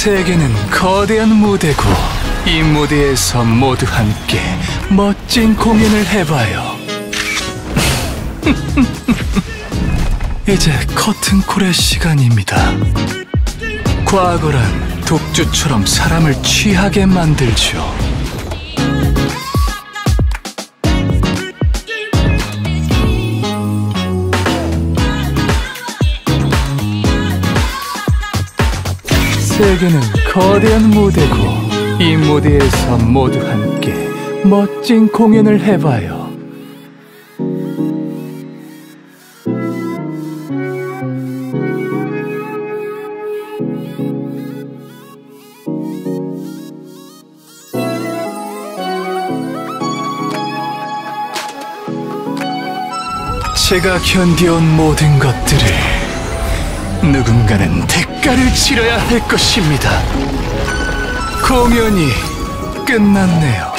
세계는 거대한 무대고 이 무대에서 모두 함께 멋진 공연을 해봐요. 이제 커튼콜의 시간입니다. 과거란 독주처럼 사람을 취하게 만들죠. 세계는 거대한 무대고 이 무대에서 모두 함께 멋진 공연을 해봐요. 제가 견뎌온 모든 것들을 누군가는 대가를 치러야 할 것입니다. 공연이 끝났네요.